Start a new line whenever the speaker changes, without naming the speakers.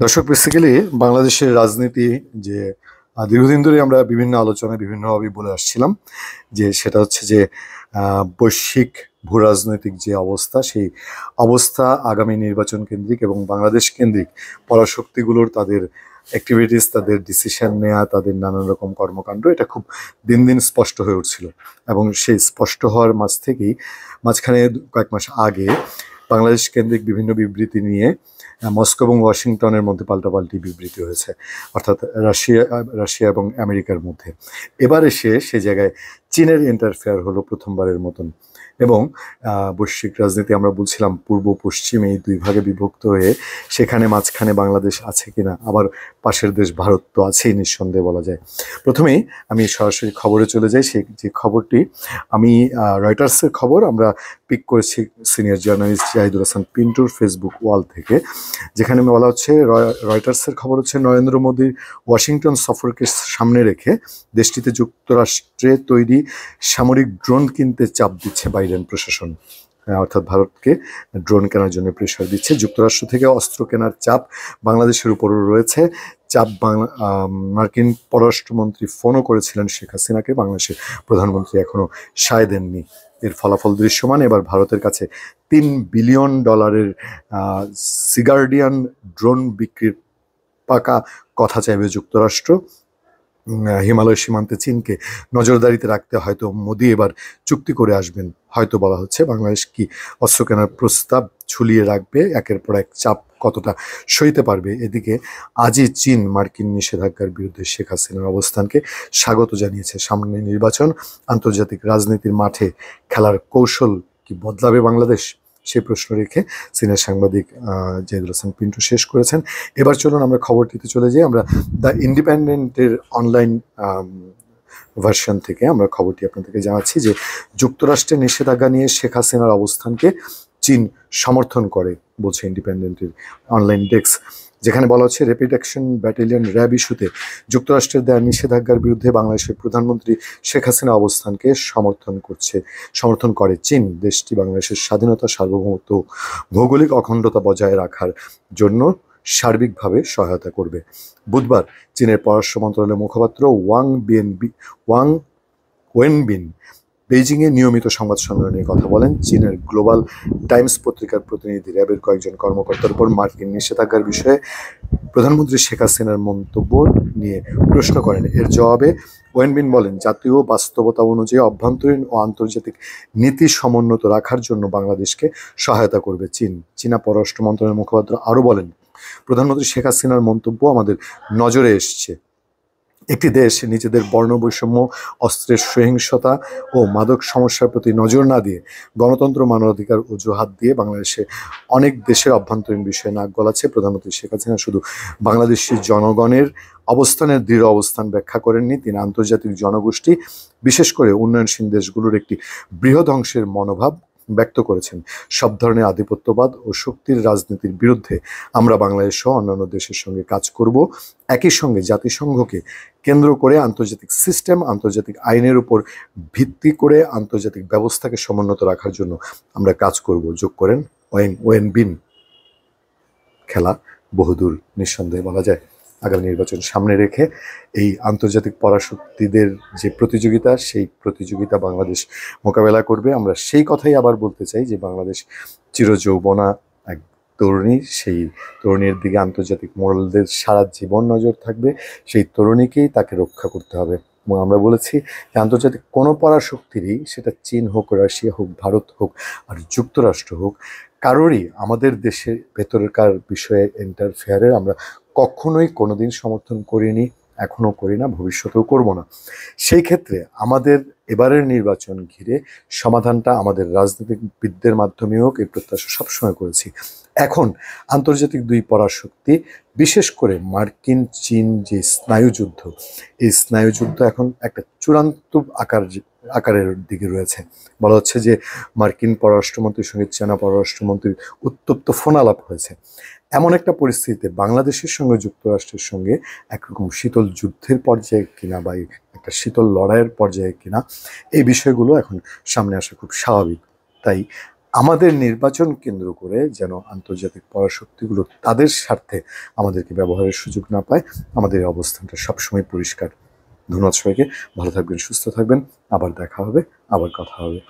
দর্শক বেসিক্যালি বাংলাদেশের রাজনীতি যে দীর্ঘদিন ধরে আমরা বিভিন্ন আলোচনায় বিভিন্নভাবে বলে আসছিলাম যে, সেটা হচ্ছে যে বৈশ্বিক ভূ রাজনৈতিক যে অবস্থা, সেই অবস্থা আগামী নির্বাচন কেন্দ্রিক এবং বাংলাদেশ কেন্দ্রিক পরাশক্তিগুলোর তাদের অ্যাক্টিভিটিস তাদের ডিসিশন নেওয়া তাদের নানান রকম কর্মকাণ্ড, এটা খুব দিন দিন স্পষ্ট হয়ে উঠছিল। এবং সেই স্পষ্ট হওয়ার মাঝ থেকেই, মাঝখানে কয়েক মাস আগে বাংলাদেশ কেন্দ্রিক বিভিন্ন বিবৃতি নিয়ে মস্কো এবং ওয়াশিংটনের মধ্যে পাল্টাপাল্টি বিবৃতি হয়েছে, অর্থাৎ রাশিয়া রাশিয়া এবং আমেরিকার মধ্যে। এবার এসে সে জায়গায় চীনের ইন্টারফেয়ার হলো প্রথমবারের মতন এবং বৈশ্বিক রাজনীতি আমরা বলছিলাম পূর্ব পশ্চিমে এই দুই ভাগে বিভক্ত হয়ে সেখানে মাঝখানে বাংলাদেশ আছে কিনা, আবার পাশের দেশ ভারত তো আছেই নিঃসন্দেহে বলা যায়। প্রথমেই আমি সরাসরি খবরে চলে যাই সেই যে খবরটি আমি রয়টার্সের খবর আমরা পিক করেছি সিনিয়র জার্নালিস্ট জাহিদুল হাসান পিন্টুর ফেসবুক ওয়াল থেকে, যেখানে বলা হচ্ছে, রয়- রয়টার্সের খবর হচ্ছে, নরেন্দ্র মোদীর ওয়াশিংটন সফরকে সামনে রেখে দেশটিতে যুক্তরাষ্ট্রে তৈরি সামরিক ড্রোন কিনতে চাপ দিচ্ছে বাইডেন প্রশাসন। অর্থাৎ ভারতকে ড্রোন কেনার জন্য প্রেশার দিচ্ছে। যুক্তরাষ্ট্র থেকে অস্ত্র কেনার চাপ বাংলাদেশের উপরও রয়েছে। চাপ মার্কিন পররাষ্ট্রমন্ত্রী ফোনও করেছিলেন শেখ হাসিনাকে। বাংলাদেশের প্রধানমন্ত্রী এখনও সায় দেননি। এর ফলাফল দৃশ্যমান। এবার ভারতের কাছে তিন বিলিয়ন ডলারের সিগার্ডিয়ান ড্রোন বিক্রির পাকা কথা চাইবে যুক্তরাষ্ট্র। হিমালয় সীমান্তে চীনকে নজরদারিতে রাখতে হয়তো মোদি এবার চুক্তি করে আসবেন। হয়তো বলা হচ্ছে বাংলাদেশ কি অস্ত্র কেনার প্রস্তাব ঝুলিয়ে রাখবে, একের পর এক চাপ কতটা সইতে পারবে? এদিকে আজই চীন মার্কিন নিষেধাজ্ঞার বিরুদ্ধে শেখ হাসিনার অবস্থানকে স্বাগত জানিয়েছে সামনে নির্বাচন। আন্তর্জাতিক রাজনীতির মাঠে খেলার কৌশল কি বদলাবে বাংলাদেশ? সেই প্রশ্ন রেখে সিনিয়র সাংবাদিক জাহিদুল হাসান পিন্টু শেষ করেছেন। এবার চলুন আমরা খবরটিতে চলে যাই। আমরা দ্য ইন্ডিপেন্ডেন্টের অনলাইন ভার্সন থেকে আমরা খবরটি আপনাদেরকে জানাচ্ছি যে যুক্তরাষ্ট্রের নিষেধাজ্ঞা নিয়ে শেখ হাসিনার অবস্থানকে চীন সমর্থন করে বলছে ইন্ডিপেন্ডেন্টের অনলাইন ডেস্ক যেখানে বলা হচ্ছে র্যাপিড অ্যাকশন ব্যাটালিয়ন র্যাব ইস্যুতে যুক্তরাষ্ট্রের দেওয়া নিষেধাজ্ঞার বিরুদ্ধে বাংলাদেশের প্রধানমন্ত্রী শেখ হাসিনা অবস্থানকে সমর্থন করছে, সমর্থন করে চীন, দেশটি বাংলাদেশের স্বাধীনতা সার্বভৌমত্ব ভৌগোলিক অখণ্ডতা বজায় রাখার জন্য সার্বিকভাবে সহায়তা করবে। বুধবার চীনের পররাষ্ট্র মন্ত্রণালয়ের মুখপাত্র ওয়াং বিএনবি ওয়াং ওয়েনবিন বেইজিংয়ে নিয়মিত সংবাদ সম্মেলনে কথা বলেন চীনের গ্লোবাল টাইমস পত্রিকার প্রতিনিধি র্যাবের কয়েকজন কর্মকর্তার উপর মার্কিন নিষেধাজ্ঞার বিষয়ে প্রধানমন্ত্রী শেখ হাসিনার মন্তব্য নিয়ে প্রশ্ন করেন। এর জবাবে ওয়েনবিন বলেন, জাতীয় বাস্তবতা অনুযায়ী অভ্যন্তরীণ ও আন্তর্জাতিক নীতি সমুন্নত রাখার জন্য বাংলাদেশকে সহায়তা করবে চীন। চীনা পররাষ্ট্র মন্ত্রণালয়ের মুখপাত্র আরও বলেন, প্রধানমন্ত্রী শেখ হাসিনার মন্তব্য আমাদের নজরে এসছে। একটি দেশ নিজেদের বর্ণবৈষম্য, অস্ত্রের সহিংসতা ও মাদক সমস্যার প্রতি নজর না দিয়ে গণতন্ত্র, মানবাধিকার অজুহাত দিয়ে বাংলাদেশে অনেক দেশের অভ্যন্তরীণ বিষয়ে নাক গলাচ্ছে প্রধানমন্ত্রী শেখ হাসিনা। শুধু বাংলাদেশি জনগণের অবস্থানের দৃঢ় অবস্থান ব্যাখ্যা করেননি, তিনি আন্তর্জাতিক জনগোষ্ঠী, বিশেষ করে উন্নয়নশীল দেশগুলোর একটি বৃহৎ অংশের মনোভাব ব্যক্ত করেছেন। সব ধরনের আধিপত্যবাদ ও শক্তির রাজনীতির বিরুদ্ধে আমরা বাংলাদেশ সহ অন্যান্য দেশের সঙ্গে কাজ করব। একই সঙ্গে জাতিসংঘকে কেন্দ্র করে আন্তর্জাতিক সিস্টেম, আন্তর্জাতিক আইনের উপর ভিত্তি করে আন্তর্জাতিক ব্যবস্থাকে সমুন্নত রাখার জন্য আমরা কাজ করব। যোগ করেন ওয়েন ওয়েন বিন খেলা বহুদূর নিঃসন্দেহে বলা যায়। আগামী নির্বাচন সামনে রেখে এই আন্তর্জাতিক পরাশক্তিদের যে প্রতিযোগিতা, সেই প্রতিযোগিতা বাংলাদেশ মোকাবেলা করবে। আমরা সেই কথাই আবার বলতে চাই যে বাংলাদেশ চিরযৌবনা এক তরুণী, সেই তরুণীর দিকে আন্তর্জাতিক মোড়লদের সারা জীবন নজর থাকবে। সেই তরুণীকেই তাকে রক্ষা করতে হবে। এবং আমরা বলেছি যে আন্তর্জাতিক কোনো পরাশক্তিরই সেটা চীন হোক, রাশিয়া হোক, ভারত হোক আর যুক্তরাষ্ট্র হোক, কারোরই আমাদের দেশের ভেতরকার বিষয়ে ইন্টারফেয়ারের আমরা কখনোই কোনোদিন সমর্থন করিনি, এখনও করি না, ভবিষ্যতেও করব না। সেই ক্ষেত্রে আমাদের এবারের নির্বাচন ঘিরে সমাধানটা আমাদের রাজনীতিবিদদের মাধ্যমে হোক, এই প্রত্যাশা সবসময় করেছি। এখন আন্তর্জাতিক দুই পরাশক্তি, বিশেষ করে মার্কিন, চীন যে স্নায়ুযুদ্ধ এই স্নায়ুযুদ্ধ এখন একটা চূড়ান্ত আকার, আকারের দিকে রয়েছে। বলা হচ্ছে যে মার্কিন পররাষ্ট্রমন্ত্রীর সঙ্গে চীনা পররাষ্ট্রমন্ত্রীর উত্তপ্ত ফোনালাপ হয়েছে। এমন একটা পরিস্থিতিতে বাংলাদেশের সঙ্গে যুক্তরাষ্ট্রের সঙ্গে একরকম শীতল যুদ্ধের পর্যায়ে কিনা বা একটা শীতল লড়াইয়ের পর্যায়ে কিনা, এই বিষয়গুলো এখন সামনে আসা খুব স্বাভাবিক। তাই আমাদের নির্বাচন কেন্দ্র করে যেন আন্তর্জাতিক পরাশক্তিগুলো তাদের স্বার্থে আমাদেরকে ব্যবহারের সুযোগ না পায়, আমাদের অবস্থানটা সবসময় পরিষ্কার। ধন্যবাদ সবাইকে, ভালো থাকবেন, সুস্থ থাকবেন, আবার দেখা হবে, আবার কথা হবে।